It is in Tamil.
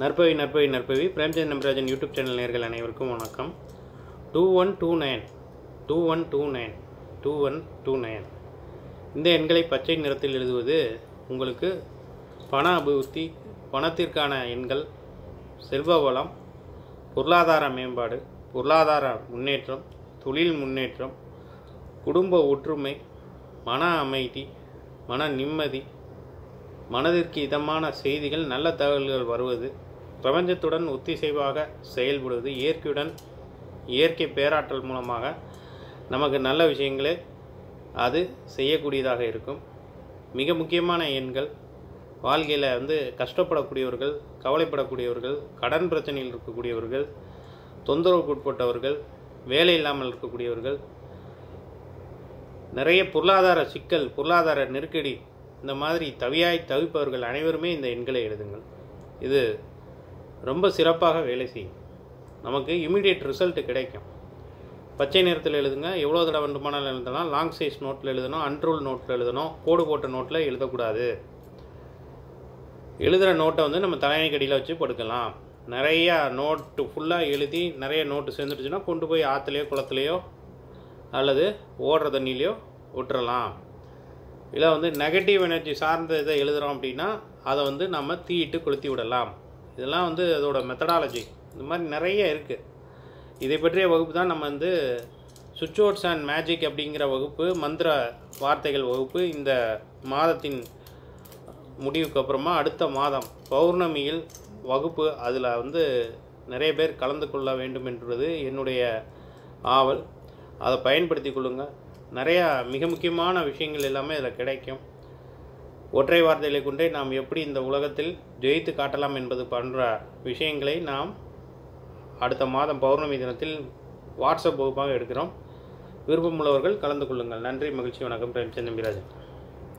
நற்பவி நற்பவி நற்பவி. பிரேம்சந்த் நம்பராஜன் யூடியூப் சேனல் நேர்கள் அனைவருக்கும் வணக்கம். Two one two nine. Two one two nine. Two one two nine. இந்த எண்களை பச்சை நிறத்தில் எழுதுவது உங்களுக்கு பண அபிவிருத்தி பணத்திற்கான எண்கள் செல்வ வளம் பொருளாதார மேம்பாடு பொருளாதார முன்னேற்றம் தொழில் முன்னேற்றம் குடும்ப ஒற்றுமை மன அமைதி மன நிம்மதி மனதிற்கு இதமான செய்திகள் நல்ல தகவல்கள் வருவது பிரபஞ்சத்துடன் ஒத்திசைவாக செயல்படுவது இயற்கையுடன் இயற்கை பேராற்றல் மூலமாக நமக்கு நல்ல விஷயங்களே அது செய்யக்கூடியதாக இருக்கும். மிக முக்கியமான எண்கள் வாழ்க்கையில் வந்து கஷ்டப்படக்கூடியவர்கள் கவலைப்படக்கூடியவர்கள் கடன் பிரச்சனையில் இருக்கக்கூடியவர்கள் தொந்தரவுக்கு உட்பட்டவர்கள் வேலை இல்லாமல் இருக்கக்கூடியவர்கள் நிறைய பொருளாதார சிக்கல் பொருளாதார நெருக்கடி இந்த மாதிரி தவியாய் தவிப்பவர்கள் அனைவருமே இந்த எண்களை எழுதுங்கள். இது ரொம்ப சிறப்பாக வேலை செய்யும். நமக்கு இமீடியட் ரிசல்ட் கிடைக்கும். பச்சை நிறத்தில் எழுதுங்க எவ்வளோ தடவை வேண்டுமானாலும் எழுதலாம் லாங் சைஸ் நோட்டில் எழுதணும் அன்ரூல் நோட்டில் எழுதணும் கோடு போட்ட நோட்டில் எழுதக்கூடாது. எழுதுகிற நோட்டை வந்து நம்ம தலைமை கடியில் வச்சு படுக்கலாம். நிறையா நோட்டு ஃபுல்லாக எழுதி நிறைய நோட்டு சேர்ந்துருச்சுன்னா கொண்டு போய் ஆற்றுலையோ குளத்துலையோ அல்லது ஓடுற தண்ணியிலையோ விட்டுறலாம். இல்லை வந்து நெகட்டிவ் எனர்ஜி சார்ந்த இதை எழுதுகிறோம் அப்படின்னா அதை வந்து நம்ம தீயிட்டு கொளுத்தி விடலாம். இதெல்லாம் வந்து அதோட மெத்தடாலஜி இந்த மாதிரி நிறைய இருக்குது இதை பற்றிய வகுப்பு தான் நம்ம வந்து சுவிட்ச் அண்ட் மேஜிக் அப்படிங்கிற வகுப்பு மந்திர வார்த்தைகள் வகுப்பு இந்த மாதத்தின் முடிவுக்கு அப்புறமா அடுத்த மாதம் பௌர்ணமியில் வகுப்பு அதில் வந்து நிறைய பேர் கலந்து கொள்ள வேண்டும் என்றது என்னுடைய ஆவல். அதை பயன்படுத்தி கொள்ளுங்கள் நிறையா மிக முக்கியமான விஷயங்கள் எல்லாமே இதில் கிடைக்கும். ஒற்றை வார்த்தைகளை கொண்டே நாம் எப்படி இந்த உலகத்தில் ஜெயித்து காட்டலாம் என்பது போன்ற விஷயங்களை நாம் அடுத்த மாதம் பௌர்ணமி தினத்தில் வாட்ஸ்அப் வகுப்பாக எடுக்கிறோம். விருப்பமுள்ளவர்கள் கலந்து கொள்ளுங்கள். நன்றி மகிழ்ச்சி வணக்கம். பிரேம்சந்த் நம்பிராஜன்